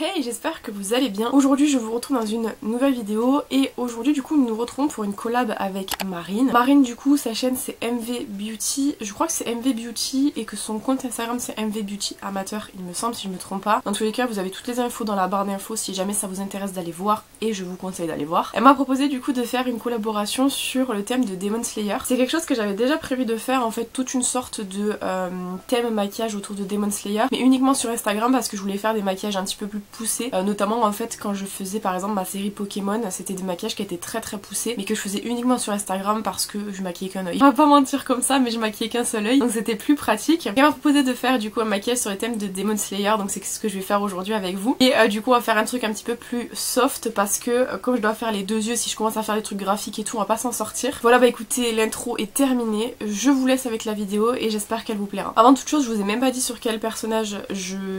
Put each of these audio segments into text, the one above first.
Hey, j'espère que vous allez bien. Aujourd'hui, je vous retrouve dans une nouvelle vidéo et aujourd'hui, du coup, nous nous retrouvons pour une collab avec Marine. Marine, du coup, sa chaîne c'est MV Beauty. Je crois que c'est MV Beauty et que son compte Instagram c'est MV Beauty Amateur, il me semble, si je me trompe pas. Dans tous les cas, vous avez toutes les infos dans la barre d'infos si jamais ça vous intéresse d'aller voir et je vous conseille d'aller voir. Elle m'a proposé du coup de faire une collaboration sur le thème de Demon Slayer. C'est quelque chose que j'avais déjà prévu de faire, en fait, toute une sorte de euh, thème maquillage autour de Demon Slayer, mais uniquement sur Instagram parce que je voulais faire des maquillages un petit peu plus poussé, euh, notamment en fait quand je faisais par exemple ma série Pokémon, c'était des maquillages qui étaient très très poussés, mais que je faisais uniquement sur Instagram parce que je maquillais qu'un oeil. On va pas mentir comme ça, mais je maquillais qu'un seul oeil, donc c'était plus pratique. Elle m'a proposé de faire du coup un maquillage sur le thème de Demon Slayer, donc c'est ce que je vais faire aujourd'hui avec vous. Et euh, du coup on va faire un truc un petit peu plus soft parce que euh, comme je dois faire les deux yeux, si je commence à faire des trucs graphiques et tout, on va pas s'en sortir. Voilà bah écoutez, l'intro est terminée, je vous laisse avec la vidéo et j'espère qu'elle vous plaira. Avant toute chose, je vous ai même pas dit sur quel personnage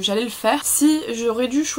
j'allais le faire. Si j'aurais dû choisir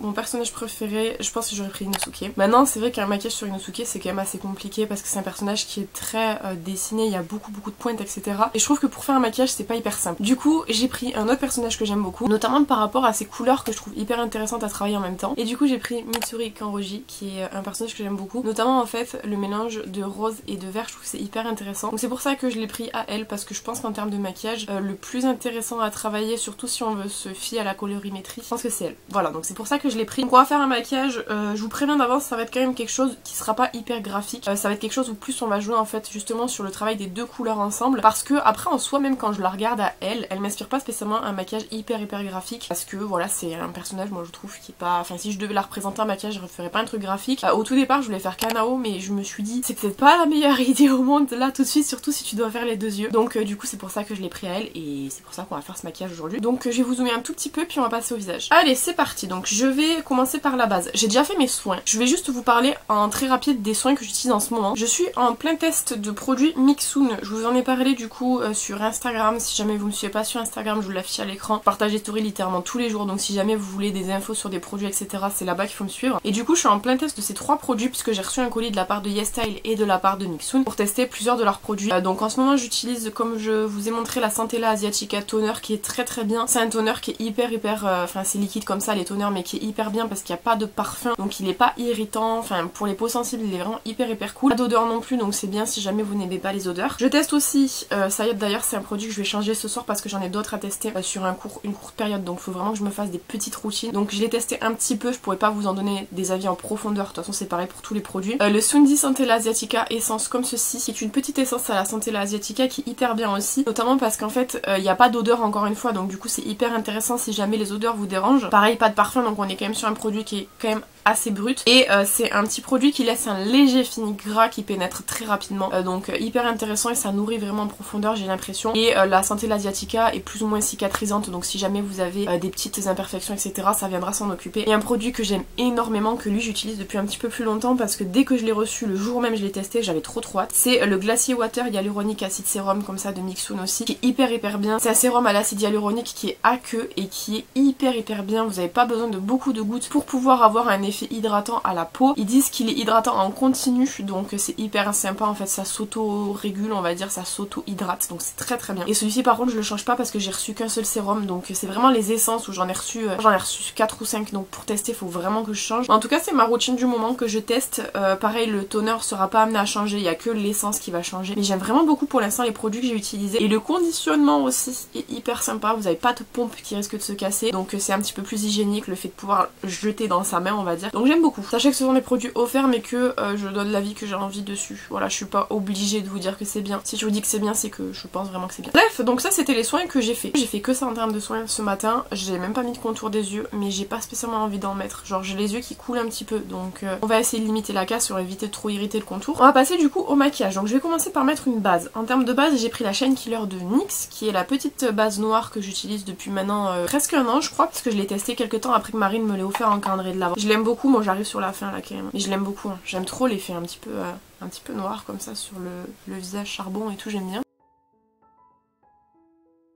mon personnage préféré, je pense que j'aurais pris Inosuke. Maintenant, c'est vrai qu'un maquillage sur Inosuke, c'est quand même assez compliqué parce que c'est un personnage qui est très euh, dessiné, il y a beaucoup beaucoup de pointes, etc. Et je trouve que pour faire un maquillage, c'est pas hyper simple. Du coup, j'ai pris un autre personnage que j'aime beaucoup, notamment par rapport à ses couleurs que je trouve hyper intéressantes à travailler en même temps. Et du coup, j'ai pris Mitsuri Kanroji, qui est un personnage que j'aime beaucoup, notamment en fait le mélange de rose et de vert, je trouve que c'est hyper intéressant. Donc c'est pour ça que je l'ai pris à elle parce que je pense qu'en termes de maquillage, euh, le plus intéressant à travailler, surtout si on veut se fier à la colorimétrie, je pense que c'est elle. Voilà, c'est pour ça que je l'ai pris. Donc on va faire un maquillage, euh, je vous préviens d'avance, ça va être quand même quelque chose qui sera pas hyper graphique. Euh, ça va être quelque chose où plus on va jouer en fait justement sur le travail des deux couleurs ensemble. Parce que après en soi, même quand je la regarde à elle, elle m'inspire pas spécialement un maquillage hyper hyper graphique. Parce que voilà, c'est un personnage, moi je trouve, qui est pas... Enfin si je devais la représenter un maquillage, je ferais pas un truc graphique. Euh, au tout départ, je voulais faire Kanao, mais je me suis dit, c'est peut-être pas la meilleure idée au monde là tout de suite, surtout si tu dois faire les deux yeux. Donc du coup, c'est pour ça que je l'ai pris à elle et c'est pour ça qu'on va faire ce maquillage aujourd'hui. Donc je vais vous zoomer un tout petit peu, puis on va passer au visage. Allez, c'est parti. Donc je vais commencer par la base. J'ai déjà fait mes soins. Je vais juste vous parler en très rapide des soins que j'utilise en ce moment. Je suis en plein test de produits Mixoon. Je vous en ai parlé du coup euh, sur Instagram. Si jamais vous ne me suivez pas sur Instagram, je vous l'affiche à l'écran. Partage des littéralement tous les jours. Donc si jamais vous voulez des infos sur des produits, etc., c'est là-bas qu'il faut me suivre. Et du coup, je suis en plein test de ces trois produits puisque j'ai reçu un colis de la part de YesStyle et de la part de Mixoon pour tester plusieurs de leurs produits. Euh, donc en ce moment, j'utilise, comme je vous ai montré, la Santella Asiatica Toner qui est très très bien. C'est un toner qui est hyper hyper... euh, Enfin, c'est liquide comme ça les toners, mais qui est hyper bien parce qu'il n'y a pas de parfum. Donc il est pas irritant. Enfin, pour les peaux sensibles, il est vraiment hyper hyper cool. Pas d'odeur non plus, donc c'est bien si jamais vous n'aimez pas les odeurs. Je teste aussi, euh, ça y est d'ailleurs, c'est un produit que je vais changer ce soir parce que j'en ai d'autres à tester euh, sur un court, une courte période. Donc faut vraiment que je me fasse des petites routines. Donc je l'ai testé un petit peu, je pourrais pas vous en donner des avis en profondeur. De toute façon, c'est pareil pour tous les produits. Euh, le Sundi Santella Asiatica essence comme ceci. C'est une petite essence à la Santella Asiatica qui est hyper bien aussi. Notamment parce qu'en fait, il n'y a pas d'odeur encore une fois. Donc du coup, c'est hyper intéressant si jamais les odeurs vous dérangent. Pareil, pas de parfum, donc on est quand même sur un produit qui est quand même assez brut. Et euh, c'est un petit produit qui laisse un léger fini gras qui pénètre très rapidement. Euh, donc euh, hyper intéressant et ça nourrit vraiment en profondeur j'ai l'impression. Et la santé l'asiatica est plus ou moins cicatrisante donc si jamais vous avez des petites imperfections etc ça viendra s'en occuper. Et un produit que j'aime énormément que lui j'utilise depuis un petit peu plus longtemps parce que dès que je l'ai reçu le jour même je l'ai testé j'avais trop trop hâte c'est le Glacier Water Hyaluronic Acid Sérum comme ça de Mixoon aussi qui est hyper hyper bien. C'est un sérum à l'acide hyaluronique qui est à queue et qui est hyper hyper bien. Vous n'avez pas besoin de beaucoup de gouttes pour pouvoir avoir un effet hydratant à la peau. Ils disent qu'il est hydratant en continu, donc c'est hyper sympa en fait, ça s'auto-régule, on va dire, ça s'auto-hydrate, donc c'est très très bien. Et celui-ci par contre je le change pas parce que j'ai reçu qu'un seul sérum, donc c'est vraiment les essences où j'en ai reçu, euh, j'en ai reçu 4 ou 5, donc pour tester faut vraiment que je change. En tout cas c'est ma routine du moment que je teste, euh, pareil le toner sera pas amené à changer, il y a que l'essence qui va changer. Mais j'aime vraiment beaucoup pour l'instant les produits que j'ai utilisés. Et le conditionnement aussi est hyper sympa, vous avez pas de pompe qui risque de se casser, donc c'est un petit peu plus hygiénique le fait de pouvoir jeter dans sa main on va dire. Donc j'aime beaucoup. Sachez que ce sont des produits offerts mais que euh, je donne l'avis que j'ai envie dessus. Voilà, je suis pas obligée de vous dire que c'est bien. Si je vous dis que c'est bien, c'est que je pense vraiment que c'est bien. Bref, donc ça c'était les soins que j'ai fait. J'ai fait que ça en termes de soins ce matin. J'ai même pas mis de contour des yeux, mais j'ai pas spécialement envie d'en mettre. Genre j'ai les yeux qui coulent un petit peu, donc euh, on va essayer de limiter la casse pour éviter de trop irriter le contour. On va passer du coup au maquillage. Donc je vais commencer par mettre une base. En termes de base, j'ai pris la Shine Killer de NYX, qui est la petite base noire que j'utilise depuis maintenant euh, presque un an je crois, parce que je l'ai testé quelques temps après que Marine me l'ait offert en calendrier de l'avant. Je l'aime beaucoup, moi j'arrive sur la fin là carrément. Et je l'aime beaucoup, hein. j'aime trop l'effet un petit peu euh, un petit peu noir comme ça sur le visage charbon et tout, j'aime bien.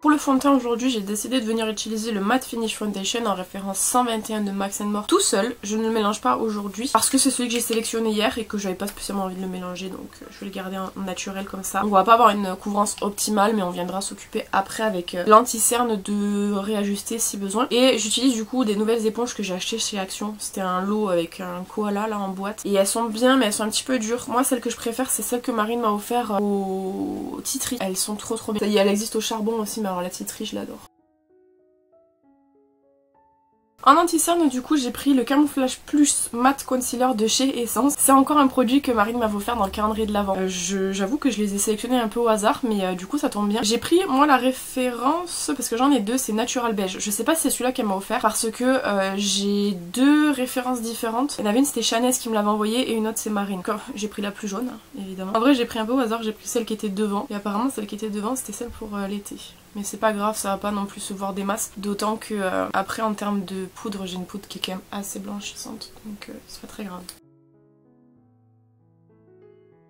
Pour le fond de teint aujourd'hui j'ai décidé de venir utiliser le Matte Finish Foundation en référence 121 de Max More tout seul. Je ne le mélange pas aujourd'hui parce que c'est celui que j'ai sélectionné hier et que j'avais pas spécialement envie de le mélanger donc euh, je vais le garder en naturel comme ça. On va pas avoir une couvrance optimale mais on viendra s'occuper après avec euh, l'anti-cerne de réajuster si besoin. Et j'utilise du coup des nouvelles éponges que j'ai achetées chez Action. C'était un lot avec un koala là en boîte et elles sont bien mais elles sont un petit peu dures. Moi celle que je préfère c'est celle que Marine m'a offert au Titri. Elles sont trop trop bien. Elle existe au charbon aussi mais alors la titri je l'adore. En anti-cerne du coup j'ai pris le Camouflage Plus Matte Concealer de chez Essence. C'est encore un produit que Marine m'a offert dans le calendrier de l'avant. Euh, J'avoue que je les ai sélectionnés un peu au hasard mais euh, du coup ça tombe bien. J'ai pris moi la référence parce que j'en ai deux, c'est Natural Beige. Je sais pas si c'est celui-là qu'elle m'a offert parce que euh, j'ai deux références différentes. Il y en avait une c'était Chanel qui me l'avait envoyé et une autre c'est Marine. J'ai pris la plus jaune évidemment. En vrai j'ai pris un peu au hasard, j'ai pris celle qui était devant et apparemment celle qui était devant c'était celle pour l'été. Mais c'est pas grave, ça va pas non plus se voir des masses. D'autant que euh, après en termes de poudre, j'ai une poudre qui est quand même assez blanchissante. Donc euh, c'est pas très grave.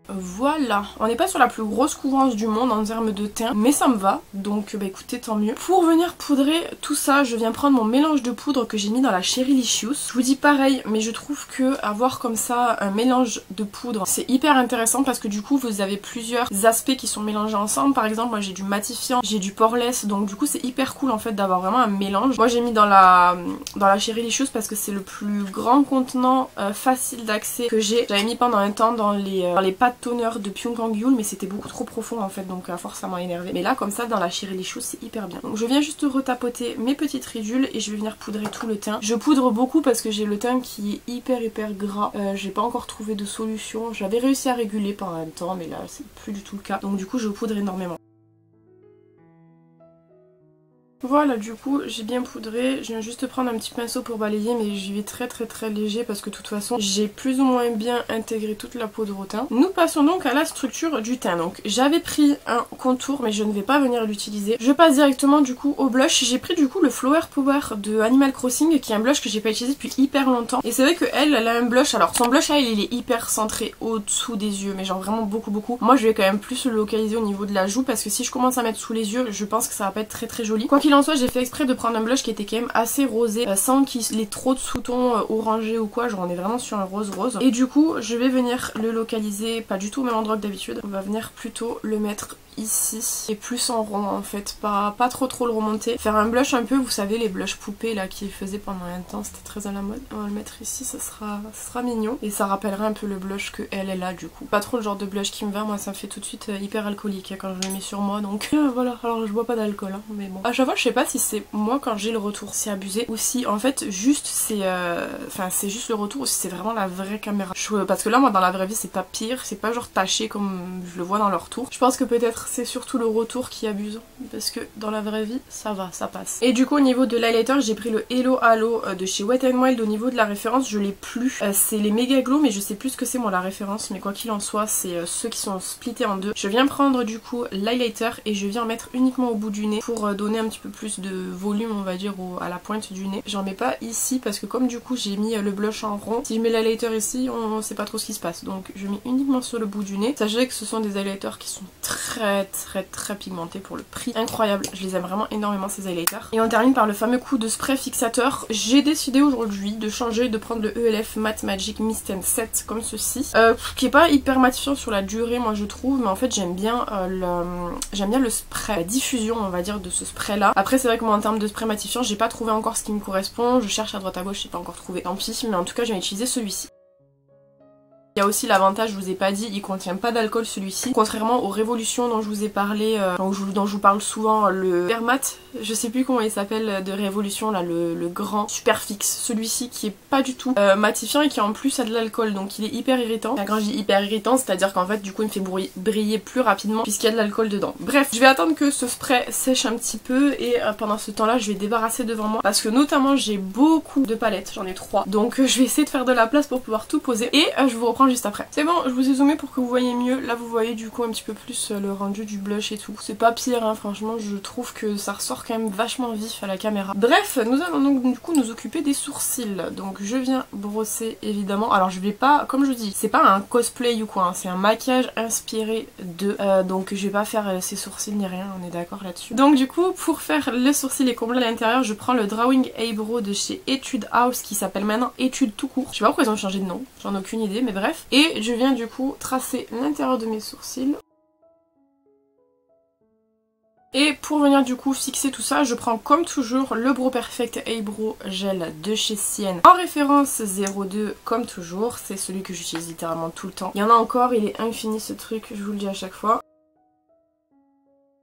Voilà, on n'est pas sur la plus grosse couvrance du monde en termes de teint, mais ça me va, donc bah écoutez, tant mieux. Pour venir poudrer tout ça, je viens prendre mon mélange de poudre que j'ai mis dans la Cherry Licious. Je vous dis pareil, mais je trouve que avoir comme ça un mélange de poudre, c'est hyper intéressant parce que du coup, vous avez plusieurs aspects qui sont mélangés ensemble. Par exemple, moi j'ai du matifiant, j'ai du poreless, donc du coup c'est hyper cool en fait d'avoir vraiment un mélange. Moi j'ai mis dans la, dans la Licious parce que c'est le plus grand contenant euh, facile d'accès que j'ai. J'avais mis pendant un temps dans les, euh, dans les pâtes toner de Pyongyang Yul mais c'était beaucoup trop profond en fait donc à m'a énervé. Mais là comme ça dans la Shirley Shoes c'est hyper bien. Donc je viens juste retapoter mes petites ridules et je vais venir poudrer tout le teint. Je poudre beaucoup parce que j'ai le teint qui est hyper hyper gras. Euh, j'ai pas encore trouvé de solution. J'avais réussi à réguler pendant un temps mais là c'est plus du tout le cas. Donc du coup je poudre énormément. Voilà du coup j'ai bien poudré, je viens juste prendre un petit pinceau pour balayer mais j'y vais très très très léger parce que de toute façon j'ai plus ou moins bien intégré toute la poudre au teint. Nous passons donc à la structure du teint. Donc j'avais pris un contour mais je ne vais pas venir l'utiliser. Je passe directement du coup au blush. J'ai pris du coup le Flower Power de Animal Crossing qui est un blush que j'ai pas utilisé depuis hyper longtemps. Et c'est vrai que elle, a un blush, alors son blush à elle il est hyper centré au-dessous des yeux mais genre vraiment beaucoup beaucoup. Moi je vais quand même plus le localiser au niveau de la joue parce que si je commence à mettre sous les yeux je pense que ça va pas être très très joli. Quoi qu'il en soit, j'ai fait exprès de prendre un blush qui était quand même assez rosé, euh, sans qu'il ait trop de sous-tons euh, ou quoi, genre on est vraiment sur un rose rose. Et du coup, je vais venir le localiser, pas du tout au même endroit que d'habitude, on va venir plutôt le mettre ici et plus en rond en fait, pas, pas trop trop le remonter. Faire un blush un peu, vous savez les blushs poupées là qui faisaient pendant un temps, c'était très à la mode. On va le mettre ici, ça sera, ça sera mignon et ça rappellera un peu le blush que elle, est a du coup. Pas trop le genre de blush qui me va, moi ça me fait tout de suite euh, hyper alcoolique hein, quand je le mets sur moi donc euh, voilà. Alors je bois pas d'alcool hein, mais bon. À chaque fois je sais pas si c'est moi quand j'ai le retour, c'est abusé ou si en fait juste c'est euh, enfin c'est juste le retour ou si c'est vraiment la vraie caméra. parce que là moi dans la vraie vie c'est pas pire, c'est pas genre taché comme je le vois dans leur retour. Je pense que peut-être c'est surtout le retour qui abuse parce que dans la vraie vie ça va, ça passe. Et du coup au niveau de l'highlighter j'ai pris le Hello Halo euh, de chez Wet n Wild au niveau de la référence je l'ai plus. Euh, c'est les Mega Glow mais je sais plus ce que c'est moi la référence mais quoi qu'il en soit c'est euh, ceux qui sont splittés en deux. Je viens prendre du coup l'highlighter et je viens mettre uniquement au bout du nez pour donner un petit peu plus de volume on va dire à la pointe du nez. J'en mets pas ici parce que comme du coup j'ai mis le blush en rond, si je mets l'highlighter ici on sait pas trop ce qui se passe donc je mets uniquement sur le bout du nez. Sachez que ce sont des highlighters qui sont très très très pigmentés pour le prix incroyable. Je les aime vraiment énormément ces highlighters. Et on termine par le fameux coup de spray fixateur. J'ai décidé aujourd'hui de changer, de prendre le ELF Matte Magic Mist and Set comme ceci. Euh, qui est pas hyper matifiant sur la durée moi je trouve. Mais en fait j'aime bien, euh, le... j'aime bien le spray, la diffusion on va dire de ce spray là. Après c'est vrai que moi en termes de spray matifiant j'ai pas trouvé encore ce qui me correspond. Je cherche à droite à gauche, j'ai pas encore trouvé. Tant pis mais en tout cas je vais utiliser celui-ci. Il y a aussi l'avantage, je vous ai pas dit, il contient pas d'alcool celui-ci. Contrairement aux révolutions dont je vous ai parlé, euh, dont, je, vous parle souvent, le Vermat, je sais plus comment il s'appelle de révolution là, le, grand super fixe. Celui-ci qui est pas du tout euh, matifiant et qui en plus a de l'alcool, donc il est hyper irritant. quand je dis hyper irritant, c'est-à-dire qu'en fait du coup il me fait briller plus rapidement puisqu'il y a de l'alcool dedans. Bref, je vais attendre que ce spray sèche un petit peu et euh, pendant ce temps là je vais débarrasser devant moi parce que notamment j'ai beaucoup de palettes, j'en ai trois. Donc je vais essayer de faire de la place pour pouvoir tout poser et je vous reprends juste après. C'est bon, je vous ai zoomé pour que vous voyez mieux. Là vous voyez du coup un petit peu plus euh, le rendu du blush et tout. C'est pas pire hein, franchement je trouve que ça ressort quand même vachement vif à la caméra. Bref, nous allons donc du coup nous occuper des sourcils. Donc je viens brosser évidemment. Alors je vais pas, comme je dis, c'est pas un cosplay ou quoi, hein. c'est un maquillage inspiré de. Euh, donc je vais pas faire ses sourcils ni rien, on est d'accord là-dessus. Donc du coup pour faire le sourcil et combler à l'intérieur, je prends le Drawing Eyebrow de chez Etude House qui s'appelle maintenant Etude tout court. Je sais pas pourquoi ils ont changé de nom, j'en ai aucune idée, mais bref. Et je viens du coup tracer l'intérieur de mes sourcils. Et pour venir du coup fixer tout ça, je prends comme toujours le Bro Perfect Eyebrow Gel de chez Sienne en référence 02 comme toujours. C'est celui que j'utilise littéralement tout le temps. Il y en a encore, il est infini ce truc, je vous le dis à chaque fois.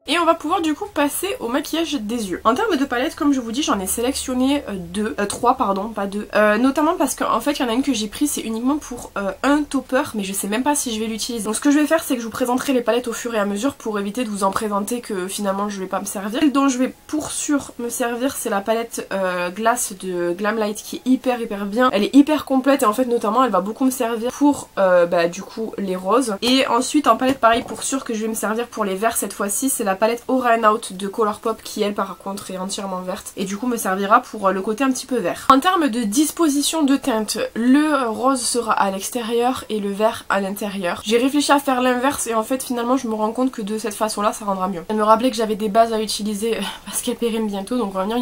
Et on va pouvoir du coup passer au maquillage des yeux. En termes de palette, comme je vous dis, j'en ai sélectionné euh, deux, euh, trois pardon, pas deux. Euh, notamment parce qu'en fait, il y en a une que j'ai prise, c'est uniquement pour un topper, mais je sais même pas si je vais l'utiliser. Donc ce que je vais faire, c'est que je vous présenterai les palettes au fur et à mesure pour éviter de vous en présenter que finalement je vais pas me servir. Celle dont je vais pour sûr me servir, c'est la palette glace de Glamlight qui est hyper hyper bien. Elle est hyper complète et en fait notamment elle va beaucoup me servir pour bah, du coup les roses. Et ensuite en palette pareil pour sûr que je vais me servir pour les verts cette fois-ci, c'est la palette Aura Out de Colourpop qui elle par contre est entièrement verte et du coup me servira pour euh, le côté un petit peu vert. En termes de disposition de teinte, le rose sera à l'extérieur et le vert à l'intérieur. J'ai réfléchi à faire l'inverse et en fait finalement je me rends compte que de cette façon là ça rendra mieux. Elle me rappelait que j'avais des bases à utiliser euh, parce qu'elle périment bientôt donc on va venir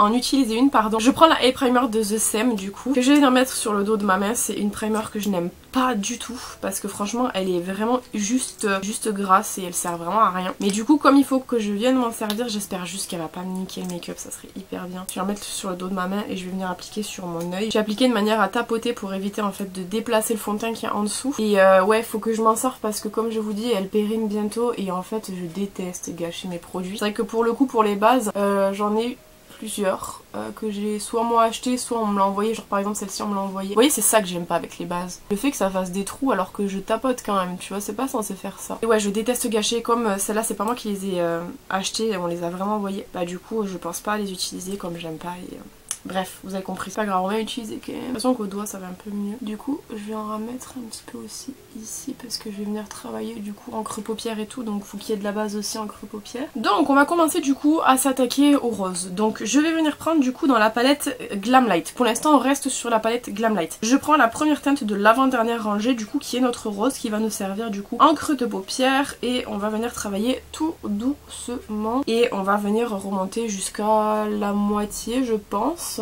en utiliser une pardon. Je prends la Eye Primer de The Sem du coup que je vais venir mettre sur le dos de ma main. C'est une primer que je n'aime pas du tout parce que franchement elle est vraiment juste, juste grasse et elle sert vraiment à rien. Mais du coup comme il faut que je vienne m'en servir, j'espère juste qu'elle va pas me niquer le make-up, ça serait hyper bien. Je vais en mettre sur le dos de ma main et je vais venir appliquer sur mon oeil. J'ai appliqué de manière à tapoter pour éviter en fait de déplacer le fond de teint qui est en dessous. Et euh, ouais faut que je m'en sorte parce que comme je vous dis elle périme bientôt et en fait je déteste gâcher mes produits. C'est vrai que pour le coup pour les bases euh, j'en ai plusieurs euh, que j'ai soit moi acheté soit on me l'a envoyé. Genre par exemple celle-ci on me l'a envoyé. Vous voyez c'est ça que j'aime pas avec les bases. Le fait que ça fasse des trous alors que je tapote quand même tu vois c'est pas censé faire ça. Et ouais je déteste gâcher comme euh, celle-là c'est pas moi qui les ai euh, achetées on les a vraiment envoyées. Bah du coup je pense pas à les utiliser comme j'aime pas et Bref, vous avez compris, c'est pas grave, on va utiliser quand même. De toute façon qu'au doigt ça va un peu mieux. Du coup, je vais en remettre un petit peu aussi ici parce que je vais venir travailler du coup en creux paupière et tout, donc faut qu'il y ait de la base aussi en creux paupière. Donc on va commencer du coup à s'attaquer au rose. Donc je vais venir prendre du coup dans la palette Glamlight. Pour l'instant on reste sur la palette Glamlight. Je prends la première teinte de l'avant-dernière rangée du coup qui est notre rose qui va nous servir du coup en creux de paupière et on va venir travailler tout doucement et on va venir remonter jusqu'à la moitié je pense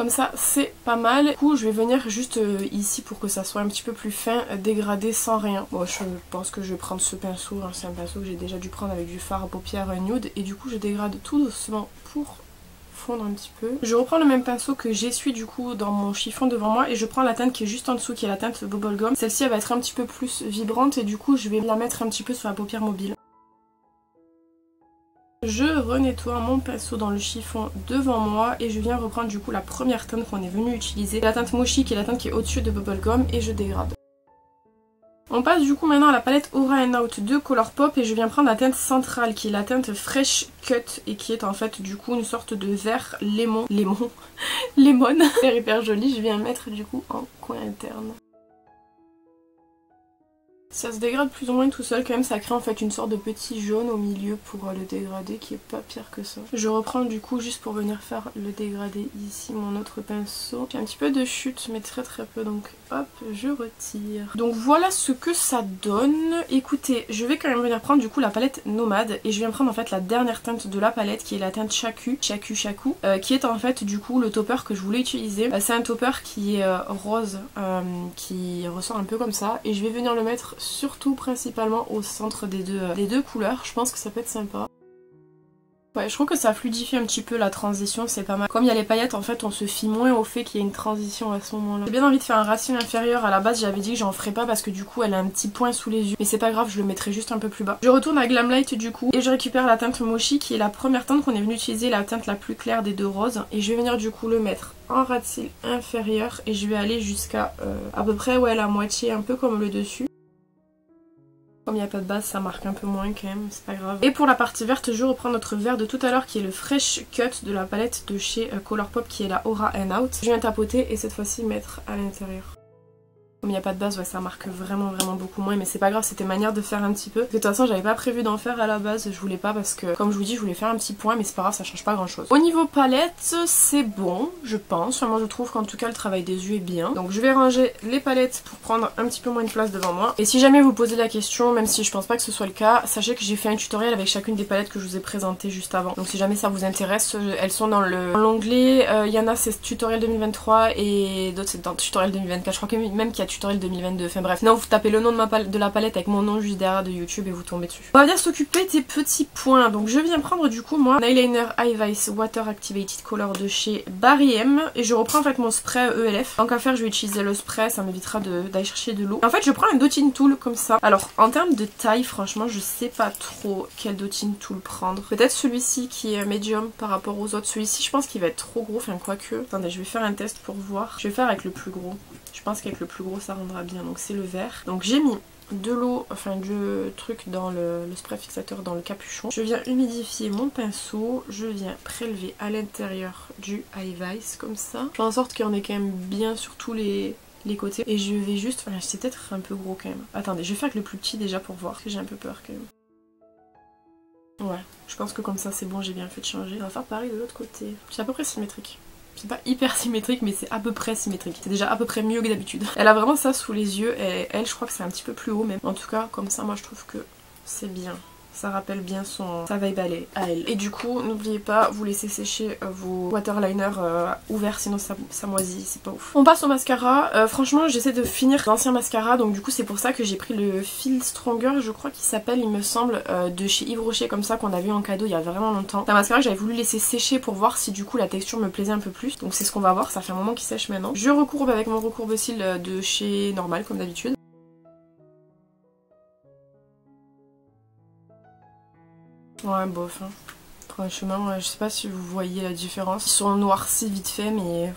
comme ça c'est pas mal. Du coup je vais venir juste euh, ici pour que ça soit un petit peu plus fin, dégradé sans rien. Bon je pense que je vais prendre ce pinceau, hein. c'est un pinceau que j'ai déjà dû prendre avec du fard à paupières nude. Et du coup je dégrade tout doucement pour fondre un petit peu. Je reprends le même pinceau que j'essuie du coup dans mon chiffon devant moi et je prends la teinte qui est juste en dessous qui est la teinte Bubblegum. Celle-ci elle va être un petit peu plus vibrante et du coup je vais la mettre un petit peu sur la paupière mobile. Je renettoie mon pinceau dans le chiffon devant moi et je viens reprendre du coup la première teinte qu'on est venu utiliser, la teinte Mochi qui est la teinte qui est au-dessus de Bubblegum et je dégrade. On passe du coup maintenant à la palette Aura Out de Colourpop et je viens prendre la teinte centrale qui est la teinte Fresh Cut et qui est en fait du coup une sorte de vert lemon, lemon, lemon, hyper hyper joli, je viens mettre du coup en coin interne. Ça se dégrade plus ou moins tout seul quand même, ça crée en fait une sorte de petit jaune au milieu pour euh, le dégrader qui est pas pire que ça. Je reprends du coup juste pour venir faire le dégradé ici mon autre pinceau. J'ai un petit peu de chute mais très très peu donc hop je retire. Donc voilà ce que ça donne. Écoutez je vais quand même venir prendre du coup la palette Nomade et je viens prendre en fait la dernière teinte de la palette qui est la teinte Chaku, Chaku Chaku euh, qui est en fait du coup le topper que je voulais utiliser. Euh, c'est un topper qui est rose qui ressort un peu comme ça et je vais venir le mettre surtout principalement au centre des deux, des deux couleurs. Je pense que ça peut être sympa. Ouais, je trouve que ça fluidifie un petit peu la transition, c'est pas mal. Comme il y a les paillettes, en fait, on se fie moins au fait qu'il y ait une transition à ce moment-là. J'ai bien envie de faire un racine inférieur. À la base, j'avais dit que j'en ferais pas parce que du coup, elle a un petit point sous les yeux. Mais c'est pas grave, je le mettrai juste un peu plus bas. Je retourne à Glamlight du coup et je récupère la teinte Mochi qui est la première teinte qu'on est venu utiliser, la teinte la plus claire des deux roses. Et je vais venir du coup le mettre en ras de cils inférieur et je vais aller jusqu'à euh, à peu près ouais la moitié, un peu comme le dessus Comme il n'y a pas de base, ça marque un peu moins quand même, c'est pas grave. Et pour la partie verte, je reprends notre vert de tout à l'heure qui est le Fresh Cut de la palette de chez euh, Colourpop qui est la Aura and Out. Je viens tapoter et cette fois-ci mettre à l'intérieur. Comme il n'y a pas de base, ouais, ça marque vraiment vraiment beaucoup moins. Mais c'est pas grave, c'était manière de faire un petit peu. De toute façon, j'avais pas prévu d'en faire à la base. Je voulais pas parce que, comme je vous dis, je voulais faire un petit point. Mais c'est pas grave, ça change pas grand chose. Au niveau palette, c'est bon, je pense. Moi, je trouve qu'en tout cas, le travail des yeux est bien. Donc, je vais ranger les palettes pour prendre un petit peu moins de place devant moi. Et si jamais vous posez la question, même si je pense pas que ce soit le cas, sachez que j'ai fait un tutoriel avec chacune des palettes que je vous ai présentées juste avant. Donc, si jamais ça vous intéresse, elles sont dans l'onglet. Euh, il y en a, c'est tutoriel 2023 et d'autres, c'est dans tutoriel 2024. Je crois que même qu'il y a tutoriel 2022. Enfin bref, non, vous tapez le nom de, la palette avec mon nom juste derrière de YouTube et vous tombez dessus. On va bien s'occuper des petits points. Donc je viens prendre du coup moi un eyeliner Vice Water Activated Color de chez Barry M. Et je reprends en fait mon spray ELF. Tant qu'à faire, je vais utiliser le spray, ça m'évitera d'aller chercher de l'eau. En fait, je prends un dotting tool comme ça. Alors en termes de taille, franchement, je sais pas trop quel dotting tool prendre. Peut-être celui-ci qui est medium par rapport aux autres. Celui-ci, je pense qu'il va être trop gros, enfin quoique. Attendez, je vais faire un test pour voir. Je vais faire avec le plus gros. Je pense qu'avec le plus gros ça rendra bien. Donc c'est le vert. Donc j'ai mis de l'eau, enfin du truc dans le, spray fixateur dans le capuchon. Je viens humidifier mon pinceau. Je viens prélever à l'intérieur du High Vice comme ça. Je fais en sorte qu'il y en ait quand même bien sur tous les, les côtés. Et je vais juste... Enfin c'est peut-être un peu gros quand même. Attendez, je vais faire avec le plus petit déjà pour voir. Que j'ai un peu peur quand même. Ouais, je pense que comme ça c'est bon, j'ai bien fait de changer. On va faire pareil de l'autre côté. C'est à peu près symétrique. C'est pas hyper symétrique mais c'est à peu près symétrique. C'est déjà à peu près mieux que d'habitude. Elle a vraiment ça sous les yeux et elle je crois que c'est un petit peu plus haut même. En tout cas comme ça moi je trouve que c'est bien ça rappelle bien son sa vibe à elle. Et du coup, n'oubliez pas, vous laissez sécher euh, vos waterliners euh, ouverts, sinon ça, ça moisit, c'est pas ouf. On passe au mascara. Euh, franchement, j'essaie de finir l'ancien mascara, donc du coup c'est pour ça que j'ai pris le Feel Stronger, je crois qu'il s'appelle, il me semble, de chez Yves Rocher, comme ça, qu'on a vu en cadeau il y a vraiment longtemps. C'est un mascara j'avais voulu laisser sécher pour voir si du coup la texture me plaisait un peu plus. Donc c'est ce qu'on va voir, ça fait un moment qu'il sèche maintenant. Je recourbe avec mon recourbe-cils de chez Normal, comme d'habitude. Ouais, bof. Hein. Franchement, je sais pas si vous voyez la différence. Ils sont noircis vite fait, mais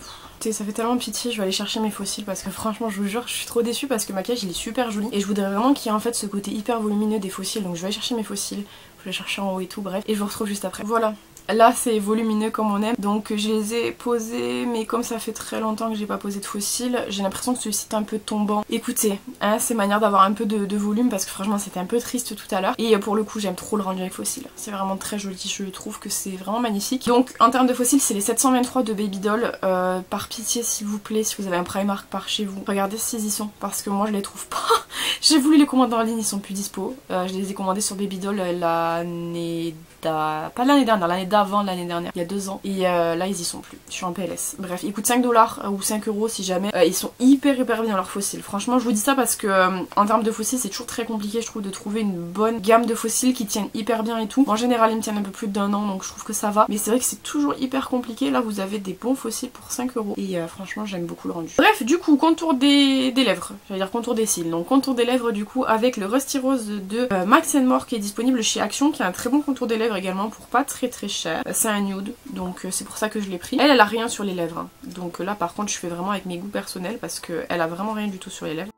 ça fait tellement pitié, je vais aller chercher mes fossiles parce que franchement je vous jure je suis trop déçue parce que ma maquillage il est super joli et je voudrais vraiment qu'il y ait en fait ce côté hyper volumineux des fossiles donc je vais aller chercher mes fossiles, je vais chercher en haut et tout bref et je vous retrouve juste après. Voilà, Là c'est volumineux comme on aime donc je les ai posés mais comme ça fait très longtemps que j'ai pas posé de fossiles j'ai l'impression que celui-ci est un peu tombant. Écoutez, hein, c'est manière d'avoir un peu de, volume parce que franchement c'était un peu triste tout à l'heure et pour le coup j'aime trop le rendu avec fossiles. C'est vraiment très joli, je trouve que c'est vraiment magnifique. Donc en termes de fossiles c'est les 723 de Baby Doll. Euh, par pitié s'il vous plaît si vous avez un Primark par chez vous, regardez s'ils y sont parce que moi je les trouve pas. j'ai voulu les commander en ligne, ils sont plus dispo. Euh, je les ai commandés sur Baby Doll l'année pas l'année dernière, l'année d'avant l'année dernière, il y a deux ans. Et euh, là ils y sont plus, je suis en PLS. Bref, ils coûtent 5 dollars euh, ou 5 euros si jamais. Euh, ils sont hyper hyper bien leurs fossiles. Franchement je vous dis ça parce que en termes de fossiles c'est toujours très compliqué je trouve de trouver une bonne gamme de fossiles qui tiennent hyper bien et tout. En général ils me tiennent un peu plus d'un an donc je trouve que ça va. Mais c'est vrai que c'est toujours hyper compliqué. Là vous avez des bons fossiles pour 5 euros. Et franchement j'aime beaucoup le rendu. Bref du coup contour des, des lèvres, j'allais dire contour des cils. Donc contour des lèvres du coup avec le Rusty Rose de Max More qui est disponible chez Action qui a un très bon contour des lèvres également pour pas très très cher. C'est un nude, donc euh, c'est pour ça que je l'ai pris. Elle, elle a rien sur les lèvres. Hein. Donc là par contre je fais vraiment avec mes goûts personnels parce qu'elle a vraiment rien du tout sur les lèvres.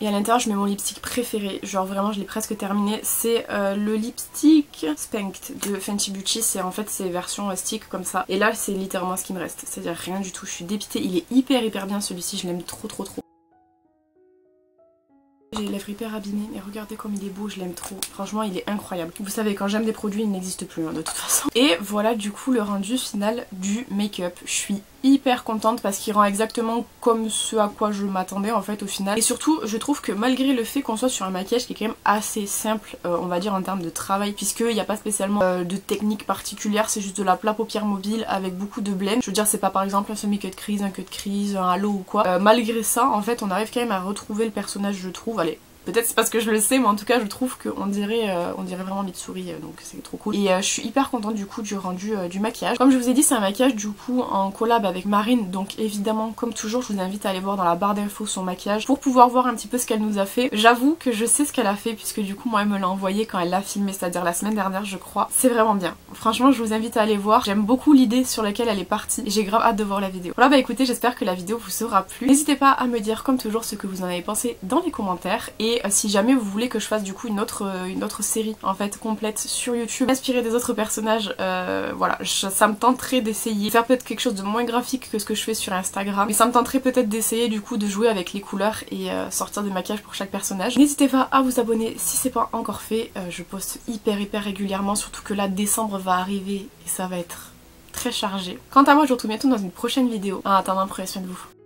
Et à l'intérieur je mets mon lipstick préféré, genre vraiment je l'ai presque terminé, c'est euh, le lipstick Spanked de Fenty Beauty, c'est en fait ces versions euh, stick comme ça. Et là c'est littéralement ce qui me reste, c'est-à-dire rien du tout, je suis dépitée, il est hyper hyper bien celui-ci, je l'aime trop trop trop. J'ai les lèvres hyper abîmées, mais regardez comme il est beau, je l'aime trop. Franchement, il est incroyable. Vous savez, quand j'aime des produits, ils n'existent plus hein, de toute façon. Et voilà du coup le rendu final du make-up. Je suis hyper contente parce qu'il rend exactement comme ce à quoi je m'attendais en fait au final. Et surtout, je trouve que malgré le fait qu'on soit sur un maquillage qui est quand même assez simple, euh, on va dire en termes de travail, puisqu'il n'y a pas spécialement euh, de technique particulière, c'est juste de la plat paupière mobile avec beaucoup de blend. Je veux dire, c'est pas par exemple un semi-cut crease, un cut crease, un halo ou quoi. Euh, malgré ça, en fait, on arrive quand même à retrouver le personnage, je trouve. Allez, Peut-être c'est parce que je le sais, mais en tout cas je trouve qu'on dirait, euh, on dirait vraiment Mitsuri, euh, donc c'est trop cool. Et euh, je suis hyper contente du coup du rendu du maquillage. Comme je vous ai dit, c'est un maquillage du coup en collab avec Marine, donc évidemment comme toujours je vous invite à aller voir dans la barre d'infos son maquillage pour pouvoir voir un petit peu ce qu'elle nous a fait. J'avoue que je sais ce qu'elle a fait puisque du coup moi elle me l'a envoyé quand elle l'a filmé, c'est-à-dire la semaine dernière je crois. C'est vraiment bien. Franchement je vous invite à aller voir. J'aime beaucoup l'idée sur laquelle elle est partie et j'ai grave hâte de voir la vidéo. Voilà bah écoutez j'espère que la vidéo vous sera plu. N'hésitez pas à me dire comme toujours ce que vous en avez pensé dans les commentaires et euh, si jamais vous voulez que je fasse du coup une autre, euh, une autre série en fait complète sur YouTube inspirée des autres personnages, euh, voilà ça me tenterait d'essayer faire peut-être quelque chose de moins graphique que ce que je fais sur Instagram mais ça me tenterait peut-être d'essayer du coup de jouer avec les couleurs et sortir des maquillages pour chaque personnage. N'hésitez pas à vous abonner si c'est pas encore fait, je poste hyper hyper régulièrement surtout que là décembre va arriver et ça va être très chargé. Quant à moi je vous retrouve bientôt dans une prochaine vidéo. En attendant prenez soin de vous.